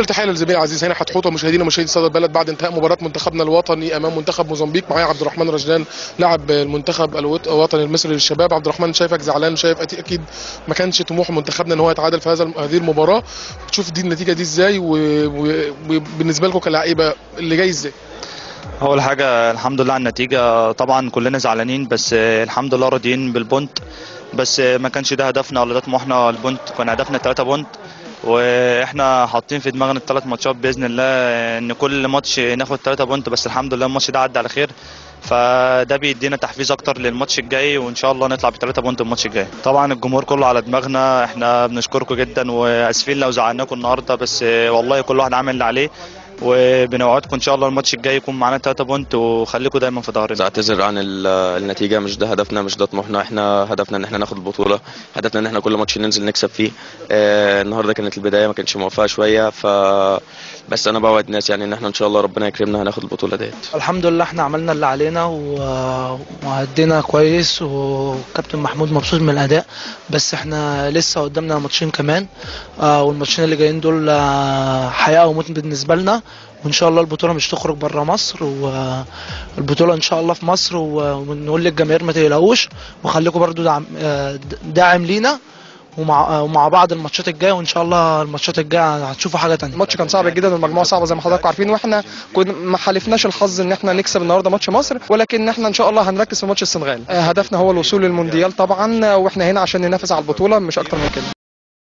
التحيه للزميل العزيز هاني حتحوت ومشاهدينا ومشاهدي صدى البلد بعد انتهاء مباراة منتخبنا الوطني أمام منتخب موزمبيق معايا عبد الرحمن رشدان لاعب المنتخب الوط- الوطني المصري للشباب. عبد الرحمن شايفك زعلان شايف أكيد ما كانش طموح منتخبنا إن هو يتعادل في هذا هذه المباراة. تشوف دي النتيجة دي إزاي؟ وبالنسبه لكم كلاعيبة اللي جاي إزاي؟ أول حاجة الحمد لله على النتيجة. طبعا كلنا زعلانين بس الحمد لله راضيين بال point. بس ما كانش ده هدفنا ولا ده طموحنا. ال point كان هدفنا 3 point. وإحنا حاطين في دماغنا الثلاث ماتشات بإذن الله إن كل ماتش ناخد 3 point بس الحمد لله الماتش ده عدى على خير. فده بيدينا تحفيز أكتر للماتش الجاي وإن شاء الله نطلع بثلاثة point الماتش الجاي. طبعا الجمهور كله على دماغنا إحنا بنشكركم جدا وأسفين لو زعلناكم النهارده بس والله كل واحد عامل اللي عليه. وبنوعدكم إن شاء الله الماتش الجاي يكون معانا 3 point وخليكم دايما في ظهرنا. اعتذر عن ال- النتيجة مش ده هدفنا مش ده طموحنا. إحنا هدفنا إن إحنا ناخد البطولة. هدفنا إن إحنا كل ماتش ننزل نكسب فيه. آه النهارده كانت البداية ما كانتش موفقة شوية. ف بس أنا بوعد الناس يعني إن إحنا إن شاء الله ربنا يكرمنا هناخد البطولة ديت. الحمد لله إحنا عملنا اللي علينا و- وأدينا كويس وكابتن محمود مبسوط من الأداء. بس إحنا لسه قدامنا ماتشين كمان. آه، والماتشين اللي جايين دول آه، حياة وموت بالنسبة لنا. وإن شاء الله البطولة مش تخرج بره مصر والبطولة إن شاء الله في مصر ونقول للجماهير ما تقلقوش وخليكم برضو دعم, داعم لينا ومع ومع بعض الماتشات الجاية وإن شاء الله الماتشات الجاية هتشوفوا حاجة تانية. الماتش كان صعب جدا والمجموعة صعبة زي ما حضراتكم عارفين وإحنا كنا ما حالفناش الحظ إن إحنا نكسب النهارده ماتش مصر ولكن إحنا إن شاء الله هنركز في ماتش السنغال. هدفنا هو الوصول للمونديال طبعا وإحنا هنا عشان ننافس على البطولة مش أكتر من كده.